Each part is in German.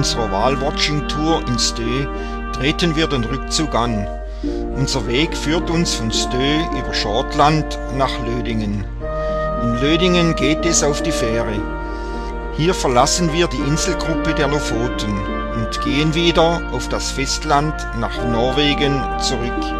Unserer Wahlwatching-Tour in Stö treten wir den Rückzug an. Unser Weg führt uns von Stö über Schottland nach Lödingen. In Lödingen geht es auf die Fähre. Hier verlassen wir die Inselgruppe der Lofoten und gehen wieder auf das Festland nach Norwegen zurück.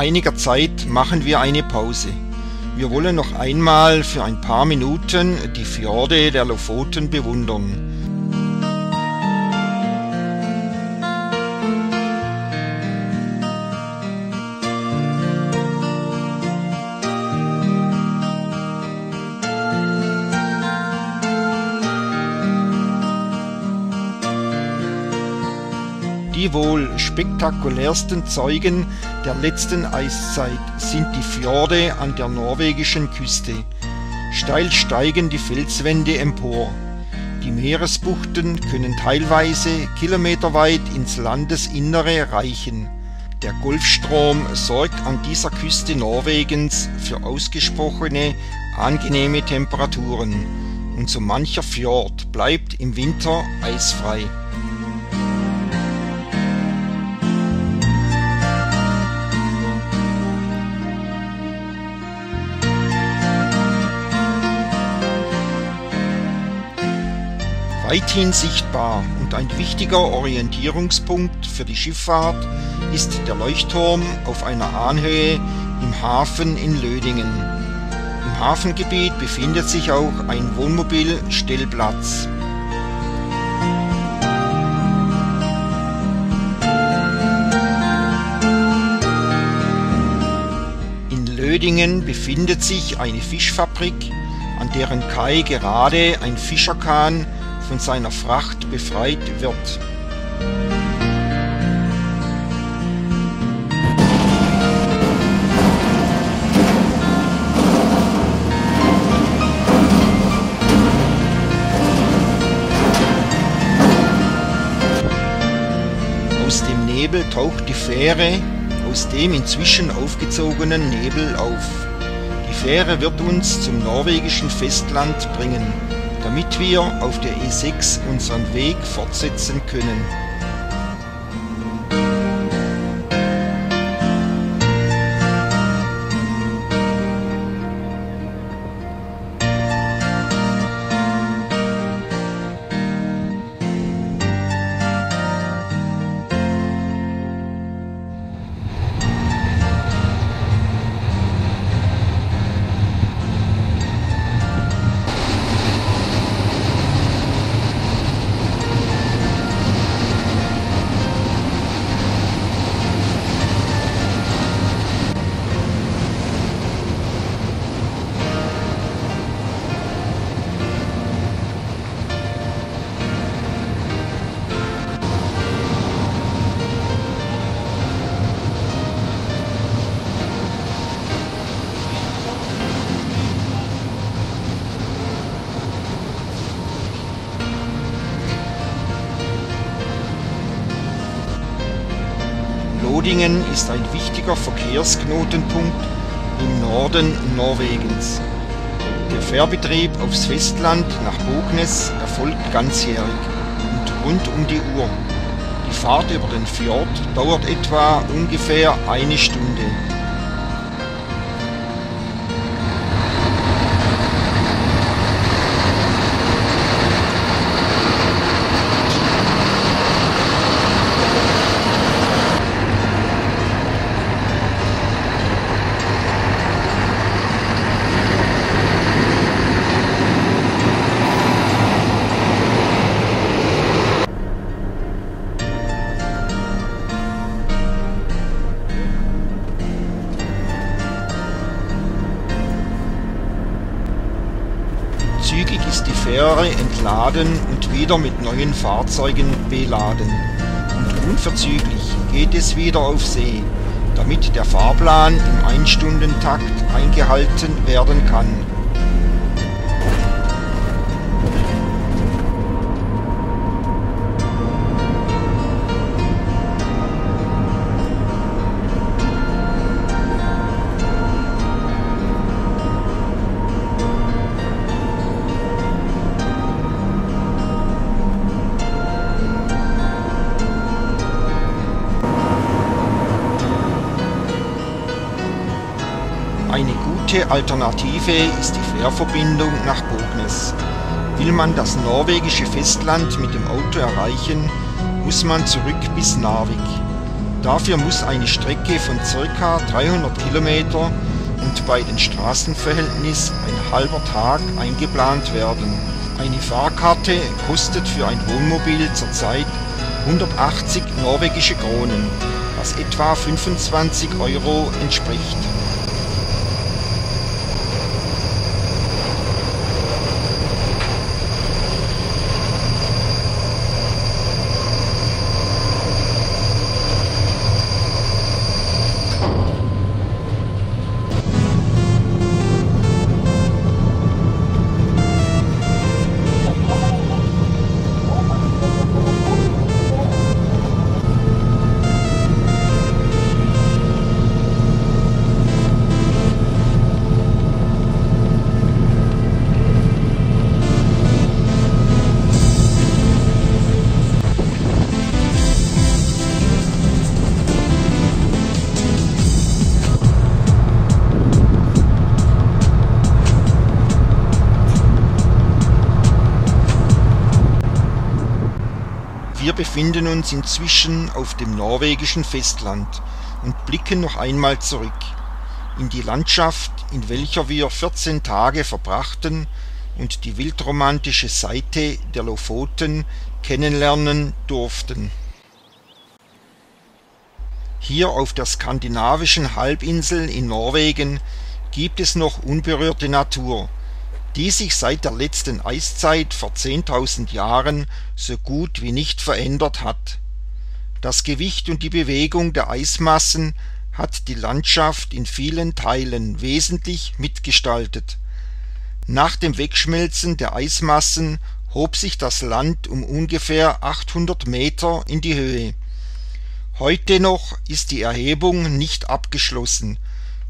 Einiger Zeit machen wir eine Pause. Wir wollen noch einmal für ein paar Minuten die Fjorde der Lofoten bewundern. Die wohl spektakulärsten Zeugen der letzten Eiszeit sind die Fjorde an der norwegischen Küste. Steil steigen die Felswände empor. Die Meeresbuchten können teilweise kilometerweit ins Landesinnere reichen. Der Golfstrom sorgt an dieser Küste Norwegens für ausgesprochene angenehme Temperaturen und so mancher Fjord bleibt im Winter eisfrei. Weithin sichtbar und ein wichtiger Orientierungspunkt für die Schifffahrt ist der Leuchtturm auf einer Anhöhe im Hafen in Lödingen. Im Hafengebiet befindet sich auch ein Wohnmobilstellplatz. In Lödingen befindet sich eine Fischfabrik, an deren Kai gerade ein Fischerkahn von seiner Fracht befreit wird. Aus dem Nebel taucht die Fähre aus dem inzwischen aufgezogenen Nebel auf. Die Fähre wird uns zum norwegischen Festland bringen damit wir auf der E6 unseren Weg fortsetzen können. Bodingen ist ein wichtiger Verkehrsknotenpunkt im Norden Norwegens. Der Fährbetrieb aufs Festland nach Bognes erfolgt ganzjährig und rund um die Uhr. Die Fahrt über den Fjord dauert etwa ungefähr eine Stunde. Fähre entladen und wieder mit neuen Fahrzeugen beladen. Und unverzüglich geht es wieder auf See, damit der Fahrplan im Einstundentakt eingehalten werden kann. Gute Alternative ist die Fährverbindung nach Bognes. Will man das norwegische Festland mit dem Auto erreichen, muss man zurück bis Narvik. Dafür muss eine Strecke von ca. 300 Kilometer und bei den Straßenverhältnissen ein halber Tag eingeplant werden. Eine Fahrkarte kostet für ein Wohnmobil zurzeit 180 norwegische Kronen, was etwa 25 Euro entspricht. Befinden uns inzwischen auf dem norwegischen Festland und blicken noch einmal zurück in die Landschaft, in welcher wir 14 Tage verbrachten und die wildromantische Seite der Lofoten kennenlernen durften. Hier auf der skandinavischen Halbinsel in Norwegen gibt es noch unberührte Natur die sich seit der letzten Eiszeit vor 10.000 Jahren so gut wie nicht verändert hat. Das Gewicht und die Bewegung der Eismassen hat die Landschaft in vielen Teilen wesentlich mitgestaltet. Nach dem Wegschmelzen der Eismassen hob sich das Land um ungefähr 800 Meter in die Höhe. Heute noch ist die Erhebung nicht abgeschlossen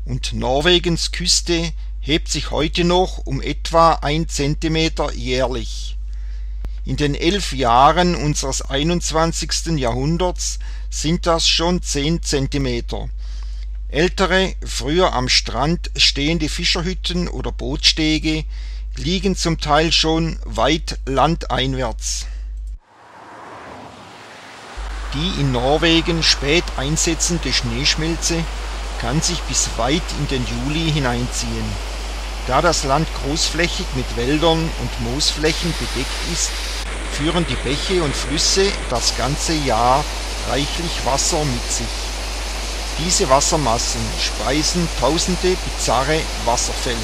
und Norwegens Küste hebt sich heute noch um etwa ein Zentimeter jährlich. In den elf Jahren unseres 21. Jahrhunderts sind das schon zehn Zentimeter. Ältere, früher am Strand stehende Fischerhütten oder Bootsstege liegen zum Teil schon weit landeinwärts. Die in Norwegen spät einsetzende Schneeschmelze kann sich bis weit in den Juli hineinziehen. Da das Land großflächig mit Wäldern und Moosflächen bedeckt ist, führen die Bäche und Flüsse das ganze Jahr reichlich Wasser mit sich. Diese Wassermassen speisen tausende bizarre Wasserfälle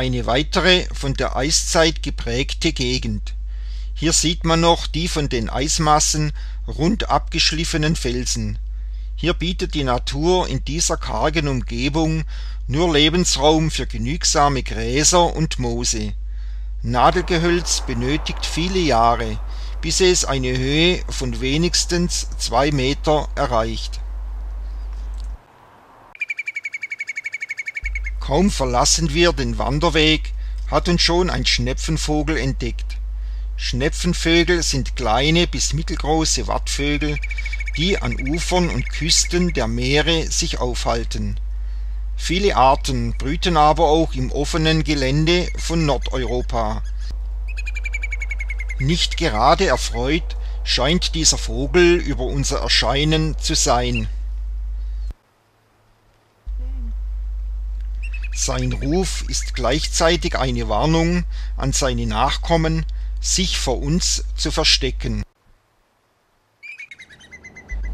Eine weitere von der Eiszeit geprägte Gegend. Hier sieht man noch die von den Eismassen rund abgeschliffenen Felsen. Hier bietet die Natur in dieser kargen Umgebung nur Lebensraum für genügsame Gräser und Moose. Nadelgehölz benötigt viele Jahre, bis es eine Höhe von wenigstens zwei Meter erreicht. Kaum verlassen wir den Wanderweg, hat uns schon ein Schnepfenvogel entdeckt. Schnepfenvögel sind kleine bis mittelgroße Wattvögel, die an Ufern und Küsten der Meere sich aufhalten. Viele Arten brüten aber auch im offenen Gelände von Nordeuropa. Nicht gerade erfreut scheint dieser Vogel über unser Erscheinen zu sein. Sein Ruf ist gleichzeitig eine Warnung an seine Nachkommen, sich vor uns zu verstecken.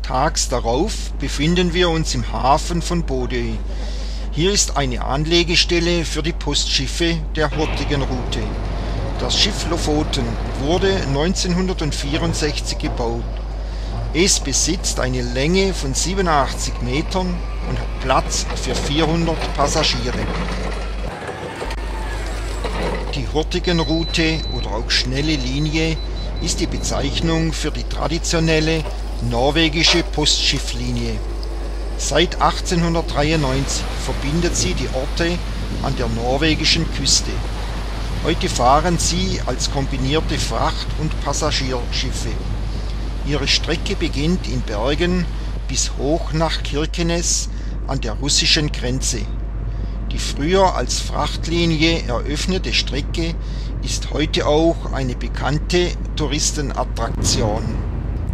Tags darauf befinden wir uns im Hafen von Bodø. Hier ist eine Anlegestelle für die Postschiffe der Hurtigen-Route. Das Schiff Lofoten wurde 1964 gebaut. Es besitzt eine Länge von 87 Metern und hat Platz für 400 Passagiere. Die Hurtigen-Route oder auch schnelle Linie ist die Bezeichnung für die traditionelle norwegische Postschifflinie. Seit 1893 verbindet sie die Orte an der norwegischen Küste. Heute fahren sie als kombinierte Fracht- und Passagierschiffe. Ihre Strecke beginnt in Bergen bis hoch nach Kirkenes an der russischen Grenze. Die früher als Frachtlinie eröffnete Strecke ist heute auch eine bekannte Touristenattraktion.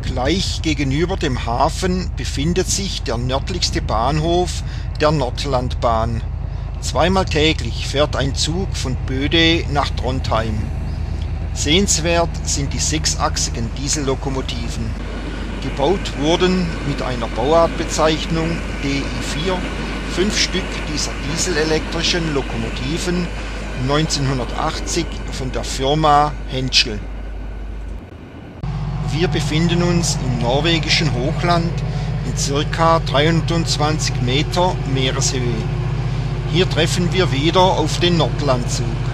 Gleich gegenüber dem Hafen befindet sich der nördlichste Bahnhof der Nordlandbahn. Zweimal täglich fährt ein Zug von Böde nach Trondheim. Sehenswert sind die sechsachsigen Diesellokomotiven. Gebaut wurden mit einer Bauartbezeichnung DI4 fünf Stück dieser dieselelektrischen Lokomotiven 1980 von der Firma Henschel. Wir befinden uns im norwegischen Hochland in ca. 320 Meter Meereshöhe. Hier treffen wir wieder auf den Nordlandzug.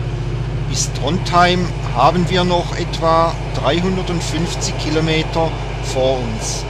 Bis Trondheim haben wir noch etwa 350 Kilometer vor uns.